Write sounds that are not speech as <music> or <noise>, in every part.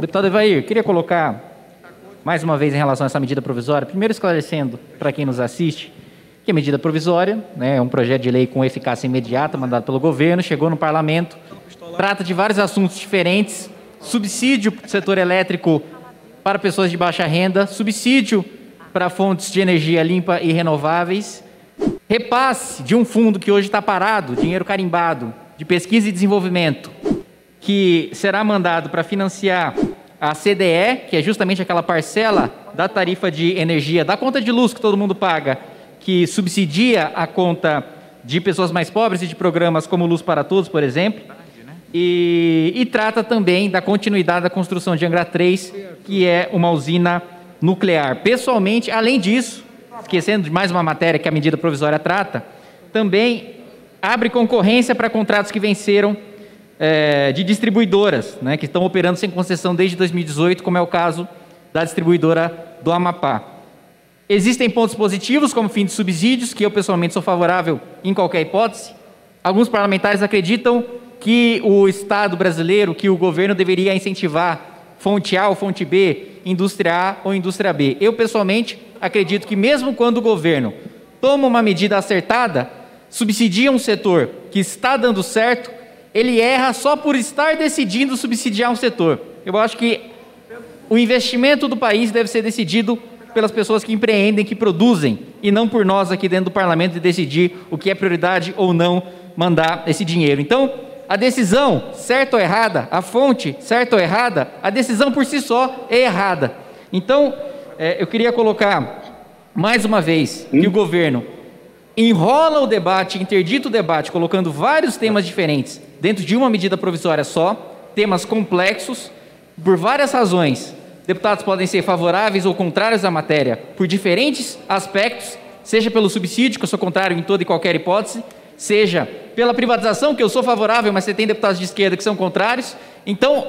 Deputado Evair, queria colocar mais uma vez em relação a essa medida provisória, primeiro esclarecendo para quem nos assiste que a medida provisória né, é um projeto de lei com eficácia imediata, mandado pelo governo, chegou no parlamento, trata de vários assuntos diferentes, subsídio para o setor elétrico para pessoas de baixa renda, subsídio para fontes de energia limpa e renováveis, repasse de um fundo que hoje está parado, dinheiro carimbado, de pesquisa e desenvolvimento, que será mandado para financiar a CDE, que é justamente aquela parcela da tarifa de energia, da conta de luz que todo mundo paga, que subsidia a conta de pessoas mais pobres e de programas como Luz para Todos, por exemplo. E, e, trata também da continuidade da construção de Angra 3, que é uma usina nuclear. Pessoalmente, além disso, esquecendo de mais uma matéria que a medida provisória trata, também abre concorrência para contratos que venceram é, de distribuidoras, né, que estão operando sem concessão desde 2018, como é o caso da distribuidora do Amapá. Existem pontos positivos, como fim de subsídios, que eu pessoalmente sou favorável em qualquer hipótese. Alguns parlamentares acreditam que o Estado brasileiro, que o governo deveria incentivar fonte A ou fonte B, indústria A ou indústria B. Eu, pessoalmente, acredito que mesmo quando o governo toma uma medida acertada, subsidia um setor que está dando certo, ele erra só por estar decidindo subsidiar um setor. Eu acho que o investimento do país deve ser decidido pelas pessoas que empreendem, que produzem, e não por nós aqui dentro do parlamento de decidir o que é prioridade ou não mandar esse dinheiro. Então, a decisão, certa ou errada, a fonte, certa ou errada, a decisão por si só é errada. Então, é, eu queria colocar mais uma vez que o governo enrola o debate, interdita o debate, colocando vários temas diferentes dentro de uma medida provisória só, temas complexos, por várias razões, Deputados podem ser favoráveis ou contrários à matéria por diferentes aspectos, seja pelo subsídio, que eu sou contrário em toda e qualquer hipótese, seja pela privatização, que eu sou favorável, mas você tem deputados de esquerda que são contrários. Então,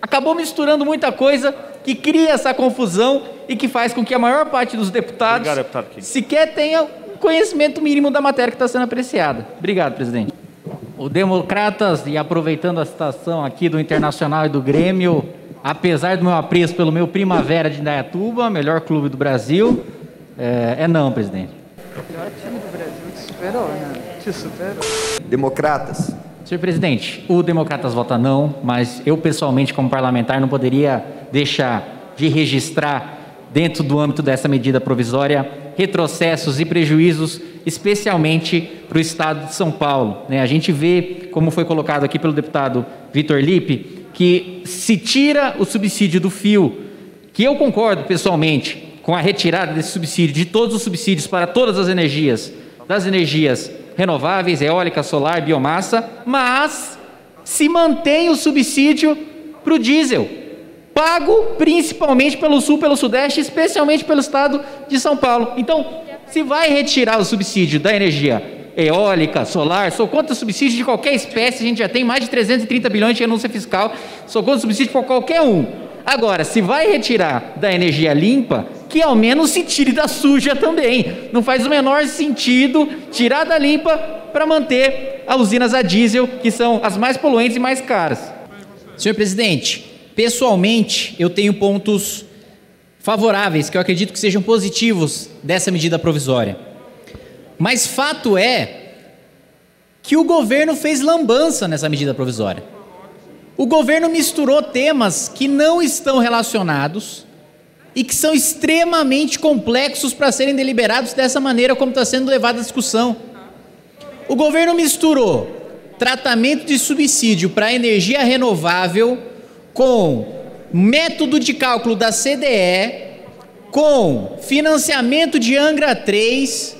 acabou misturando muita coisa que cria essa confusão e que faz com que a maior parte dos deputados Obrigado, deputado sequer tenha conhecimento mínimo da matéria que está sendo apreciada. Obrigado, presidente. O Democratas, e aproveitando a citação aqui do Internacional e do Grêmio, apesar do meu apreço pelo meu Primavera de Indaiatuba, melhor clube do Brasil, é, é não, presidente. O melhor time do Brasil te superou, né? Te superou. Democratas. Senhor presidente, o Democratas vota não, mas eu pessoalmente, como parlamentar, não poderia deixar de registrar, dentro do âmbito dessa medida provisória, retrocessos e prejuízos, especialmente para o Estado de São Paulo. Né? A gente vê, como foi colocado aqui pelo deputado Vitor Lippe, que se tira o subsídio do fio, que eu concordo pessoalmente com a retirada desse subsídio, de todos os subsídios para todas as energias, das energias renováveis, eólica, solar, biomassa, mas se mantém o subsídio para o diesel, pago principalmente pelo Sul, pelo Sudeste, especialmente pelo estado de São Paulo. Então, se vai retirar o subsídio da energia eólica, solar, sou contra subsídio de qualquer espécie, a gente já tem mais de 330 bilhões de renúncia fiscal, sou contra subsídio para qualquer um. Agora, se vai retirar da energia limpa, que ao menos se tire da suja também. Não faz o menor sentido tirar da limpa para manter as usinas a diesel, que são as mais poluentes e mais caras. Senhor presidente, pessoalmente eu tenho pontos favoráveis que eu acredito que sejam positivos dessa medida provisória. Mas fato é que o governo fez lambança nessa medida provisória. O governo misturou temas que não estão relacionados e que são extremamente complexos para serem deliberados dessa maneira como está sendo levada a discussão. O governo misturou tratamento de subsídio para energia renovável com método de cálculo da CDE, com financiamento de Angra 3,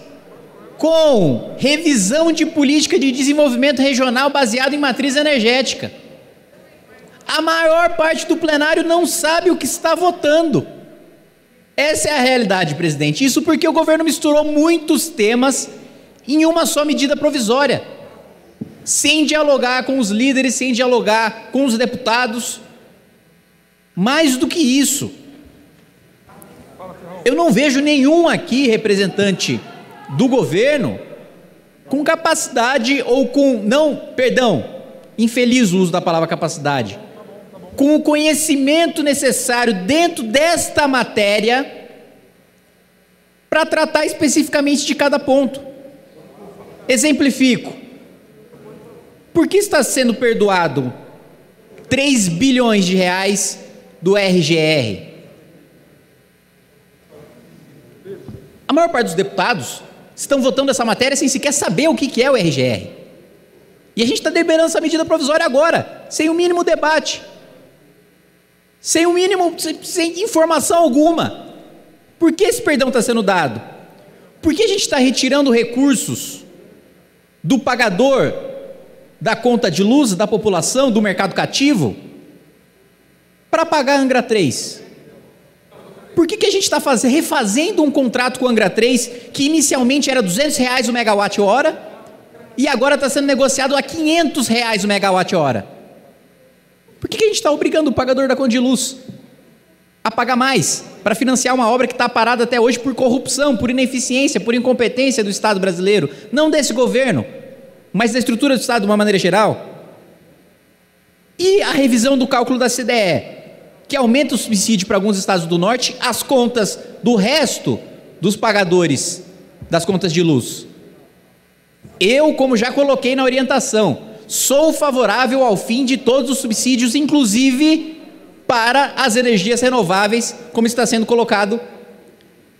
com revisão de política de desenvolvimento regional baseado em matriz energética. A maior parte do plenário não sabe o que está votando. Essa é a realidade, presidente. Isso porque o governo misturou muitos temas em uma só medida provisória, sem dialogar com os líderes, sem dialogar com os deputados. Mais do que isso, eu não vejo nenhum aqui representante do governo com capacidade ou com não, perdão, infeliz o uso da palavra capacidade, com o conhecimento necessário dentro desta matéria para tratar especificamente de cada ponto. Exemplifico. Por que está sendo perdoado 3 bilhões de reais do RGR? A maior parte dos deputados estão votando essa matéria sem sequer saber o que é o RGR. E a gente está deliberando essa medida provisória agora, sem o mínimo debate, sem o mínimo, sem, informação alguma. Por que esse perdão está sendo dado? Por que a gente está retirando recursos do pagador da conta de luz da população, do mercado cativo, para pagar a Angra 3? Por que, que a gente está refazendo um contrato com a Angra 3 que inicialmente era 200 reais o megawatt-hora e agora está sendo negociado a 500 reais o megawatt-hora? Por que, que a gente está obrigando o pagador da conta de luz a pagar mais para financiar uma obra que está parada até hoje por corrupção, por ineficiência, por incompetência do Estado brasileiro, não desse governo, mas da estrutura do Estado de uma maneira geral. E a revisão do cálculo da CDE, que aumenta o subsídio para alguns estados do norte, as contas do resto dos pagadores das contas de luz. Eu, como já coloquei na orientação, sou favorável ao fim de todos os subsídios, inclusive para as energias renováveis, como está sendo colocado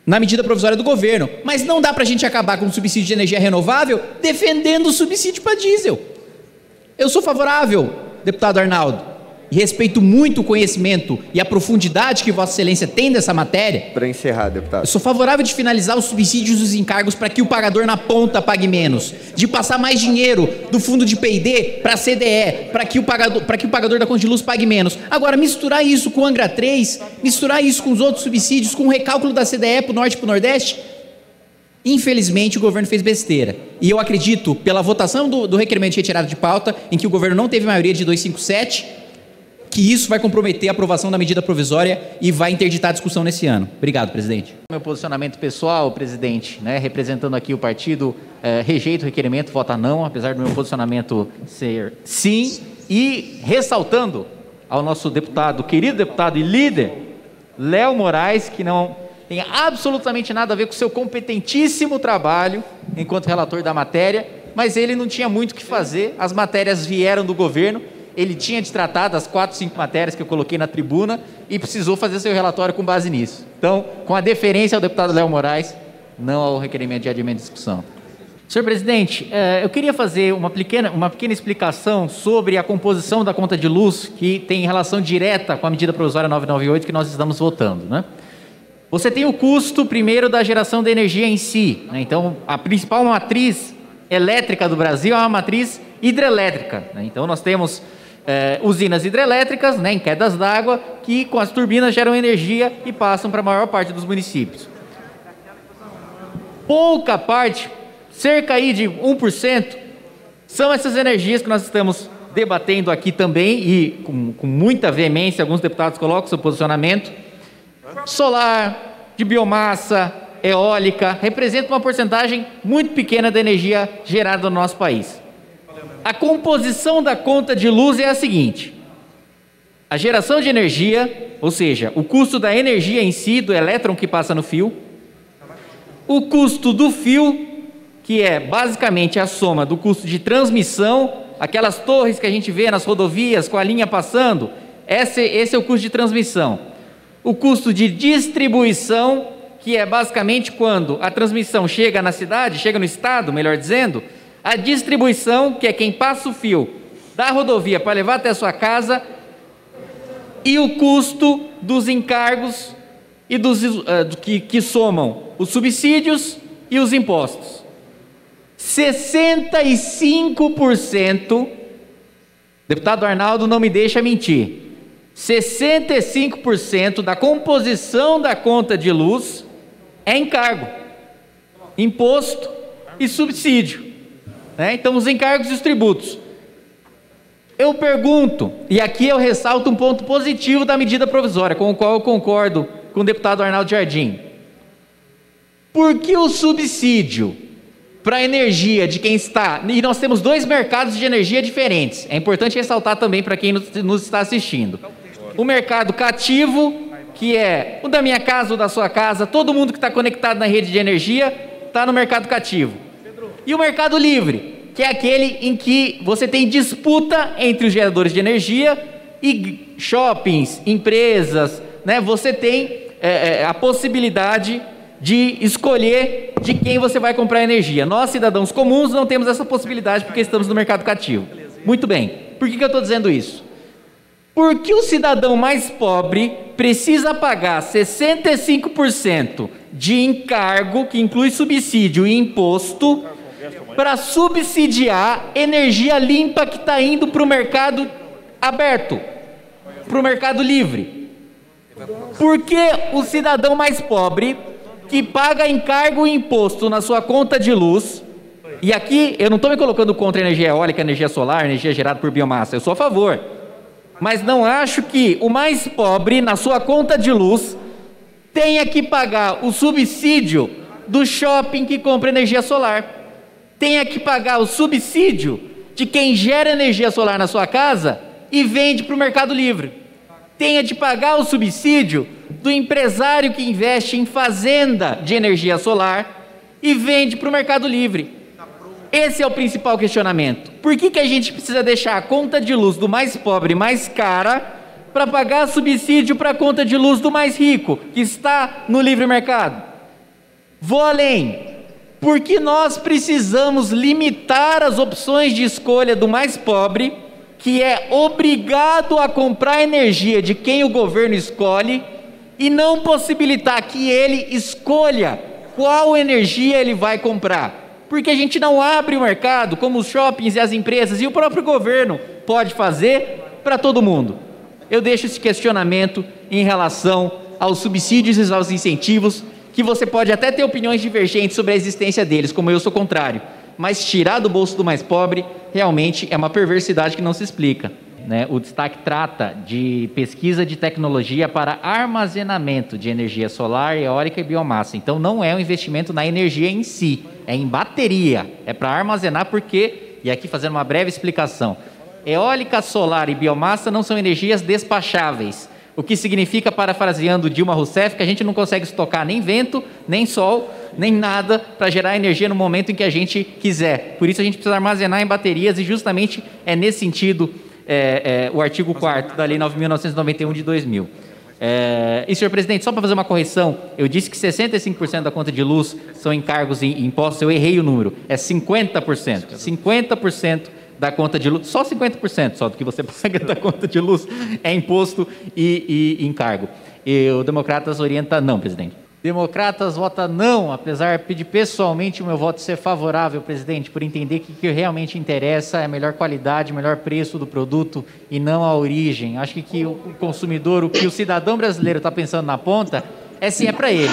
na medida provisória do governo. Mas não dá para a gente acabar com o subsídio de energia renovável defendendo o subsídio para diesel. Eu sou favorável, deputado Arnaldo, e respeito muito o conhecimento e a profundidade que Vossa Excelência tem dessa matéria. Para encerrar, deputado. Eu sou favorável de finalizar os subsídios e os encargos para que o pagador na ponta pague menos, de passar mais dinheiro do fundo de P&D para a CDE, para que o pagador, para que o pagador da conta de luz pague menos. Agora misturar isso com o Angra 3, misturar isso com os outros subsídios, com o recálculo da CDE para o norte e para o nordeste, Infelizmente, o governo fez besteira. E eu acredito, pela votação do, do requerimento de retirada de pauta, em que o governo não teve maioria de 257, que isso vai comprometer a aprovação da medida provisória e vai interditar a discussão nesse ano. Obrigado, presidente. Meu posicionamento pessoal, presidente, né, representando aqui o partido, é, rejeita o requerimento, vota não, apesar do meu posicionamento ser sim, e ressaltando ao nosso deputado, querido deputado e líder, Léo Moraes, que não tem absolutamente nada a ver com o seu competentíssimo trabalho enquanto relator da matéria, mas ele não tinha muito o que fazer, as matérias vieram do governo ele tinha de tratar das quatro, cinco matérias que eu coloquei na tribuna e precisou fazer seu relatório com base nisso. Então, com a deferência ao deputado Léo Moraes, não ao requerimento de adiamento de discussão. Senhor presidente, eh, eu queria fazer uma pequena, uma pequena explicação sobre a composição da conta de luz que tem relação direta com a medida provisória 998 que nós estamos votando. Né? Você tem o custo, primeiro, da geração de energia em si. Né? Então, a principal matriz elétrica do Brasil é uma matriz hidrelétrica. Né? Então, nós temos é, usinas hidrelétricas, né, em quedas d'água, que com as turbinas geram energia e passam para a maior parte dos municípios. Pouca parte, cerca aí de 1%, são essas energias que nós estamos debatendo aqui também, e com, com muita veemência, alguns deputados colocam seu posicionamento. Solar, de biomassa, eólica, representa uma porcentagem muito pequena da energia gerada no nosso país. A composição da conta de luz é a seguinte: a geração de energia, ou seja, o custo da energia em si, do elétron que passa no fio, o custo do fio, que é basicamente a soma do custo de transmissão, aquelas torres que a gente vê nas rodovias com a linha passando, esse, esse é o custo de transmissão. O custo de distribuição, que é basicamente quando a transmissão chega na cidade, chega no estado, melhor dizendo, a distribuição, que é quem passa o fio da rodovia para levar até a sua casa, e o custo dos encargos e dos uh, que, que somam os subsídios e os impostos. 65%, deputado Arnaldo não me deixa mentir, 65% da composição da conta de luz é encargo, imposto e subsídio. Né? Então, os encargos e os tributos. Eu pergunto, e aqui eu ressalto um ponto positivo da medida provisória, com o qual eu concordo com o deputado Arnaldo Jardim. Por que o subsídio para a energia de quem está. E nós temos dois mercados de energia diferentes. É importante ressaltar também para quem nos está assistindo. o mercado cativo, que é o da minha casa, o da sua casa, todo mundo que está conectado na rede de energia está no mercado cativo. E o mercado livre, que é aquele em que você tem disputa entre os geradores de energia e shoppings, empresas, né? Você tem é, é, a possibilidade de escolher de quem você vai comprar energia. Nós, cidadãos comuns, não temos essa possibilidade porque estamos no mercado cativo. Muito bem. Por que, que eu estou dizendo isso? Porque o cidadão mais pobre precisa pagar 65% de encargo, que inclui subsídio e imposto, para subsidiar energia limpa que está indo para o mercado aberto, para o mercado livre. Porque o cidadão mais pobre, que paga encargo e imposto na sua conta de luz, e aqui eu não estou me colocando contra energia eólica, energia solar, energia gerada por biomassa, eu sou a favor. Mas não acho que o mais pobre, na sua conta de luz, tenha que pagar o subsídio do shopping que compra energia solar. Tenha que pagar o subsídio de quem gera energia solar na sua casa e vende para o Mercado Livre tenha de pagar o subsídio do empresário que investe em fazenda de energia solar e vende para o Mercado Livre. Esse é o principal questionamento. Por que, que a gente precisa deixar a conta de luz do mais pobre mais cara para pagar subsídio para a conta de luz do mais rico, que está no livre mercado? Vou além. Porque nós precisamos limitar as opções de escolha do mais pobre que é obrigado a comprar energia de quem o governo escolhe e não possibilitar que ele escolha qual energia ele vai comprar. Porque a gente não abre o mercado como os shoppings e as empresas e o próprio governo pode fazer para todo mundo. Eu deixo esse questionamento em relação aos subsídios e aos incentivos, que você pode até ter opiniões divergentes sobre a existência deles, como eu sou contrário mas tirar do bolso do mais pobre realmente é uma perversidade que não se explica. Né? O destaque trata de pesquisa de tecnologia para armazenamento de energia solar, eólica e biomassa. Então não é um investimento na energia em si, é em bateria, é para armazenar porque, e aqui fazendo uma breve explicação, eólica, solar e biomassa não são energias despacháveis. O que significa, parafraseando Dilma Rousseff, que a gente não consegue estocar nem vento, nem sol, nem nada para gerar energia no momento em que a gente quiser. Por isso a gente precisa armazenar em baterias e justamente é nesse sentido é, é, o artigo 4 da Lei 9.991 de 2000. É, e, senhor presidente, só para fazer uma correção, eu disse que 65% da conta de luz são encargos em impostos, eu errei o número, é 50%. 50% da conta de luz, só 50% só do que você <laughs> paga da conta de luz é imposto e, e encargo. E o Democratas orienta não, presidente. Democratas vota não, apesar de pedir pessoalmente o meu voto ser favorável, presidente, por entender que o que realmente interessa é a melhor qualidade, melhor preço do produto e não a origem. Acho que, que o consumidor, o que o cidadão brasileiro está pensando na ponta, é se é para ele.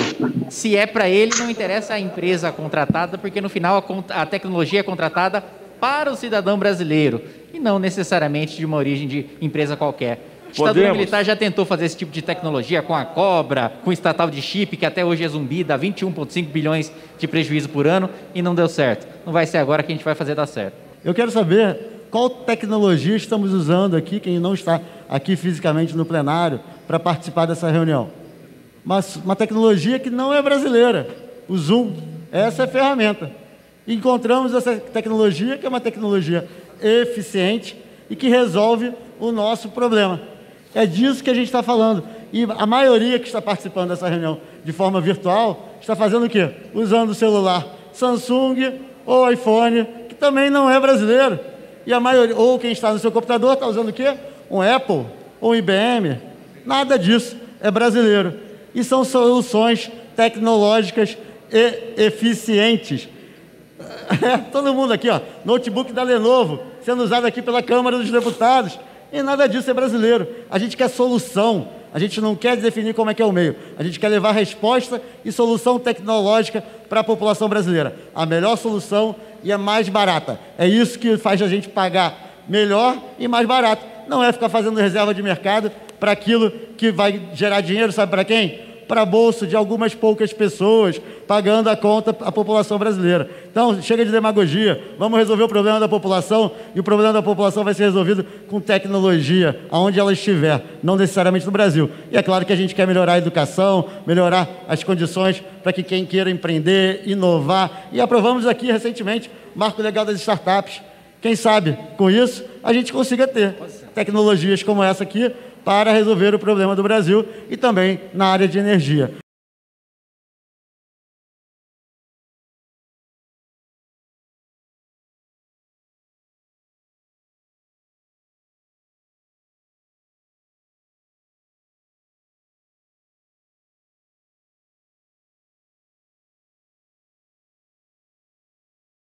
Se é para ele, não interessa a empresa contratada, porque no final a, a tecnologia é contratada para o cidadão brasileiro e não necessariamente de uma origem de empresa qualquer. A ditadura Podemos. militar já tentou fazer esse tipo de tecnologia com a Cobra, com o estatal de chip, que até hoje é zumbi, dá 21,5 bilhões de prejuízo por ano e não deu certo. Não vai ser agora que a gente vai fazer dar certo. Eu quero saber qual tecnologia estamos usando aqui, quem não está aqui fisicamente no plenário, para participar dessa reunião. Mas uma tecnologia que não é brasileira, o Zoom. Essa é a ferramenta. Encontramos essa tecnologia, que é uma tecnologia eficiente e que resolve o nosso problema. É disso que a gente está falando. E a maioria que está participando dessa reunião de forma virtual está fazendo o quê? Usando o celular Samsung ou iPhone, que também não é brasileiro. E a maioria, ou quem está no seu computador está usando o quê? Um Apple ou um IBM. Nada disso é brasileiro. E são soluções tecnológicas e eficientes. <laughs> Todo mundo aqui, ó, notebook da Lenovo, sendo usado aqui pela Câmara dos Deputados. E nada disso é brasileiro. A gente quer solução. A gente não quer definir como é que é o meio. A gente quer levar resposta e solução tecnológica para a população brasileira. A melhor solução e a mais barata. É isso que faz a gente pagar melhor e mais barato. Não é ficar fazendo reserva de mercado para aquilo que vai gerar dinheiro, sabe para quem? Para bolso de algumas poucas pessoas, pagando a conta à população brasileira. Então, chega de demagogia, vamos resolver o problema da população e o problema da população vai ser resolvido com tecnologia, aonde ela estiver, não necessariamente no Brasil. E é claro que a gente quer melhorar a educação, melhorar as condições para que quem queira empreender, inovar. E aprovamos aqui recentemente o Marco Legal das Startups. Quem sabe com isso a gente consiga ter tecnologias como essa aqui para resolver o problema do Brasil e também na área de energia.